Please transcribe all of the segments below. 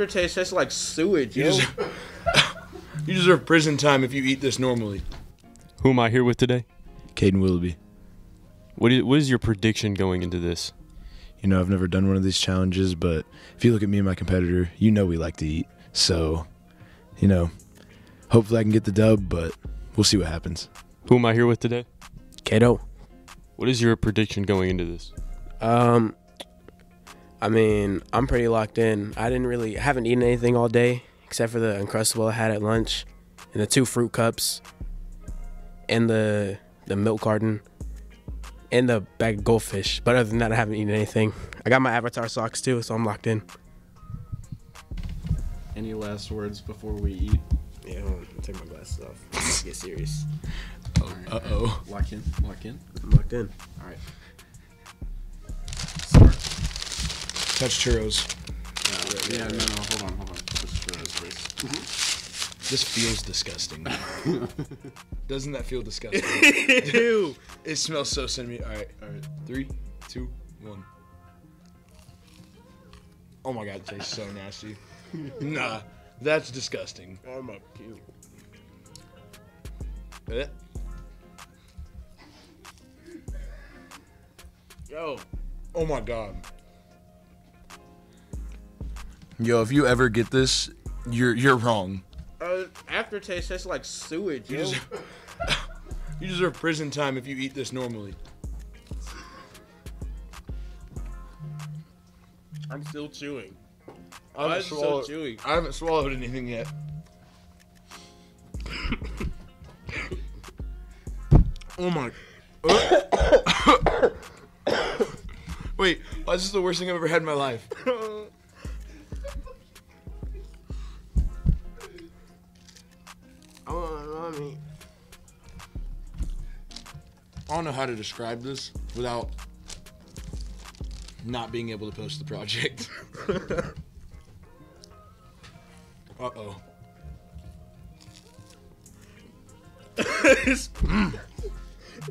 aftertaste tastes like sewage, You yo. deserve, you deserve prison time if you eat this normally. Who am I here with today? Kaden Willoughby. What is, what is your prediction going into this? You know, I've never done one of these challenges, but if you look at me and my competitor, you know we like to eat. So, you know, hopefully I can get the dub, but we'll see what happens. Who am I here with today? Kato. What is your prediction going into this? Um, I mean, I'm pretty locked in. I didn't really, I haven't eaten anything all day except for the Uncrustable I had at lunch and the two fruit cups and the the milk carton and the bag of goldfish. But other than that, I haven't eaten anything. I got my Avatar socks too, so I'm locked in. Any last words before we eat? Yeah, hold on. I'll take my glasses off. I'm about to get serious. Uh oh. Lock in. Lock in. I'm locked in. All right. Touch churros. Yeah, yeah, no, no, hold on, hold on. Just for us first. This feels disgusting. Doesn't that feel disgusting? Ew. it smells so cinnamon. All right, All right. three, two, one. Oh my god, it tastes so nasty. nah, that's disgusting. I'm a puke. Eh. Yo. Oh my god. Yo, if you ever get this, you're you're wrong. Uh, aftertaste tastes like sewage, You yo. deserve, you deserve prison time if you eat this normally. I'm still chewing. I haven't so swallowed- chewy? I haven't swallowed anything yet. oh my. Wait, why is this the worst thing I've ever had in my life? I don't know how to describe this without not being able to post the project. uh oh.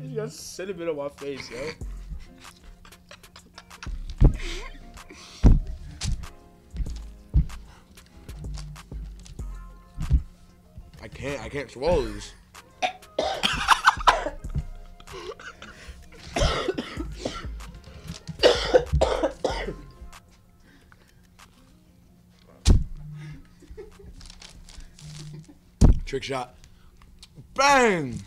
You got cinnamon on my face, yo. Can't. I can't swallow these. Trick shot. Bang!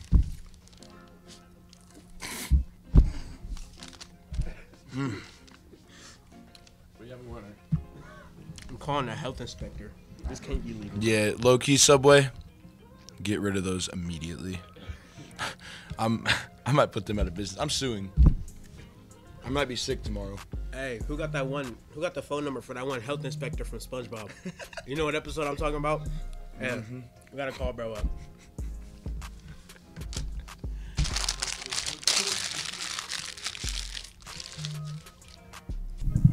We have a winner. I'm calling a health inspector. This can't be legal. Yeah, low key Subway. Get rid of those immediately. I'm I might put them out of business. I'm suing. I might be sick tomorrow. Hey, who got that one? Who got the phone number for that one health inspector from SpongeBob? you know what episode I'm talking about? Yeah, mm-hmm. we gotta call bro up.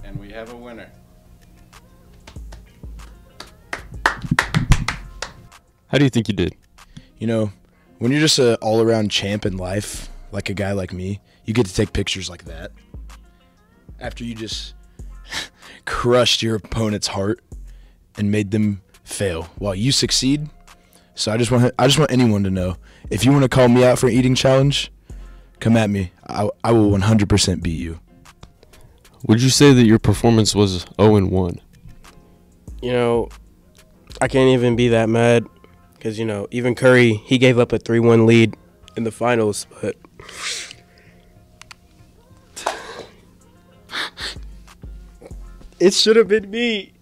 And we have a winner. How do you think you did? You know, when you're just an all around champ in life, like a guy like me, you get to take pictures like that. After you just crushed your opponent's heart and made them fail while you succeed. So I just want I just want anyone to know if you want to call me out for an eating challenge, come at me. I, I will 100% beat you. Would you say that your performance was 0 and 1? You know, I can't even be that mad because you know even Curry he gave up a three-one lead in the finals, but it should have been me.